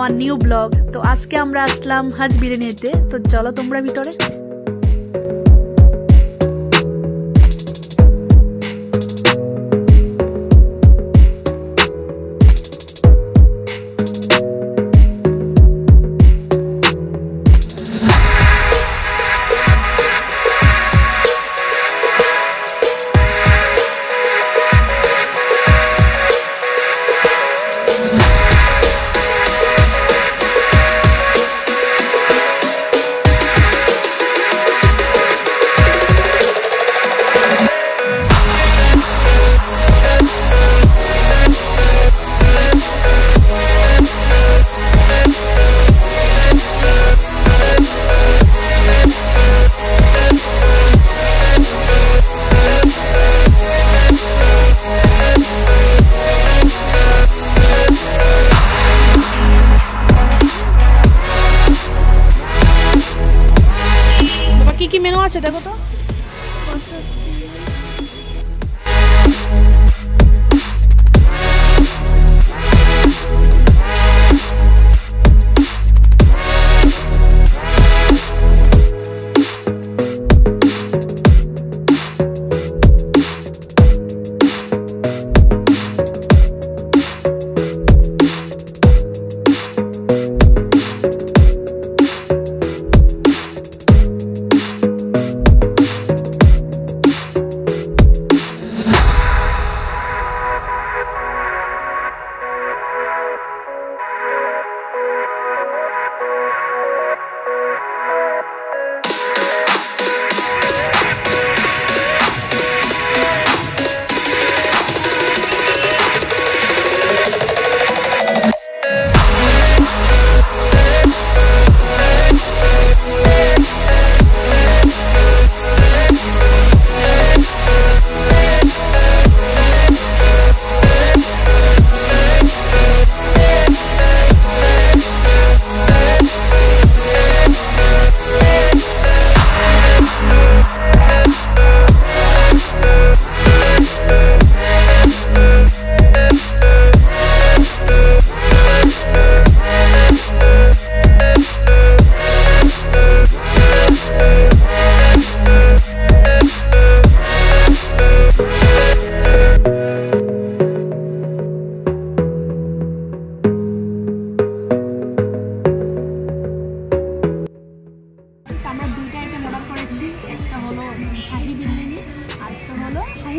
Our new blog তো আজকে আমরা আসলাম হাজ বিরিয়ানিতে তো চলো তোমরা ভিতরে। বাবা আমরা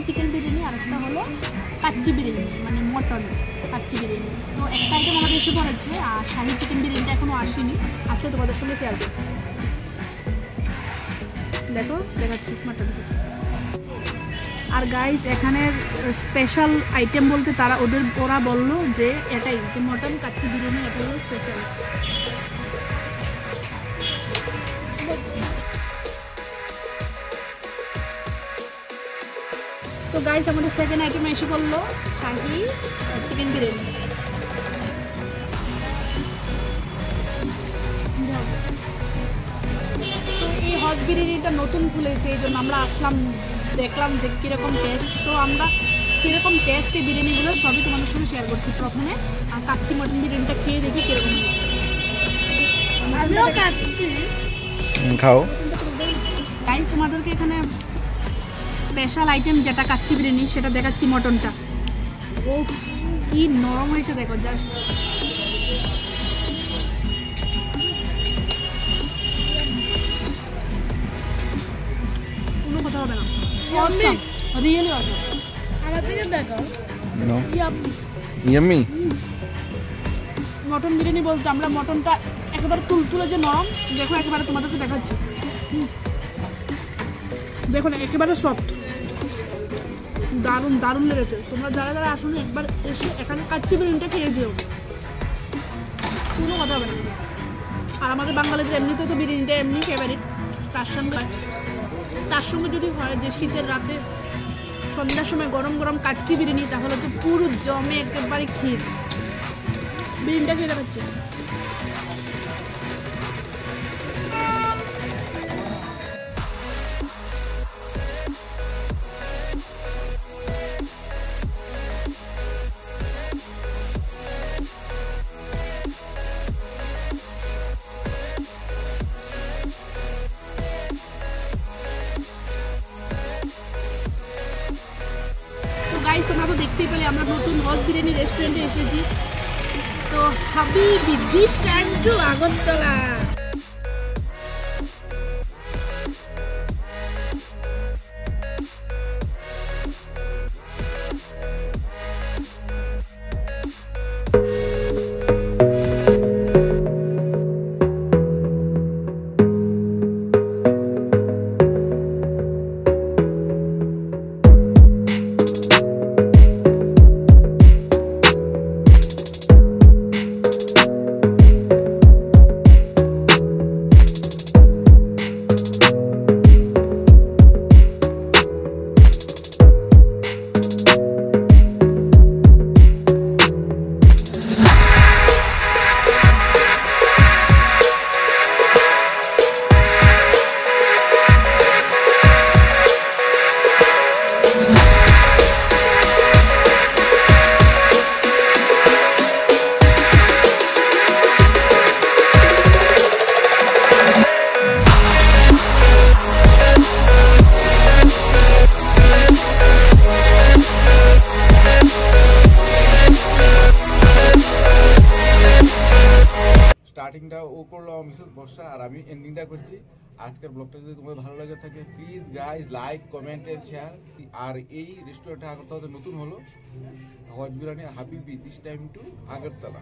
চিকেন বিরিয়ানি আর একটা হলো কাচ্চি বিরিয়ানি মানে মটন কাচ্চি বিরিয়ানি। তো একটা আইটেম আমাদের এসে পড়েছে, আর শাহি চিকেন বিরিয়ানিটা এখনও আসেনি। আসলে তোমাদের সঙ্গে শেয়ার করছি। দেখো, দেখাচ্ছি মটন আর গাইস এখানের স্পেশাল আইটেম বলতে তারা, ওদের ওরা বলল যে এটাই, যে মটন কাচ্চি বিরিয়ানি, এটা হলো স্পেশাল তো গাইস আমাদের সেকেন্ড আইটেম এসে পড়ল। শাহি চিকেন বিরিয়ানি। তো এই হজ বিরিয়ানিটা নতুন খুলেছে এই জন্য আমরা আসলাম দেখলাম যে কীরকম টেস্ট তো আমরা কীরকম টেস্ট এই বিরিয়ানিগুলো সবই তোমাদের সঙ্গে শেয়ার করছি। প্রথমে আর কাচ্চি মটন বিরিয়ানিটা খেয়ে দেখি কীরকম খাও। গাইস তোমাদেরকে এখানে স্পেশাল আইটেম যেটা কাচ্চি বিরিয়ানি সেটা দেখাচ্ছি মটনটা। ও কি নরম হয়েছে দেখো জাস্ট কোনো কথা হবে না। রিয়েলি অসম আমার দিকে দেখো। নো মটন বিরিয়ানি বলতে আমরা মটনটা একেবারে তুলতুলে যে নরম দেখো একেবারে তোমাদেরকে দেখাচ্ছি। হুম। দেখো না একেবারে সফট দারুণ দারুণ লেগেছে। তোমরা যারা যারা আসুন, একবার এসে এখানে কাচ্চি বিরিয়ানিটা খেয়ে দিও কোনো কথা হবে না। আর আমাদের বাঙালিদের এমনিতে তো বিরিয়ানিটা এমনি ফেভারিট তার সঙ্গে তার সঙ্গে যদি হয় যে শীতের রাতে সন্ধ্যার সময় গরম গরম কাচ্চি বিরিয়ানি, তাহলে তো পুরো জমে একেবারে ক্ষীর। বিরিয়ানিটা খেয়ে দেখাচ্ছি। আমরা নতুন হল বিরিয়ানি রেস্টুরেন্টে এসেছি। তো হাবি বিদ্যি স্ট্যান্ড টু আগরতলা। মিসেস বর্ষা আর আমি এন্ডিংটা করছি। আজকের ব্লগটা যদি তোমার ভালো লাগে থাকে please guys like comment and share আর এই রেস্টুরেন্টটা আগরতলাতে নতুন হলো, হজ বিরিয়ানি, হাবিবি দিস টাইম টু আগরতলা।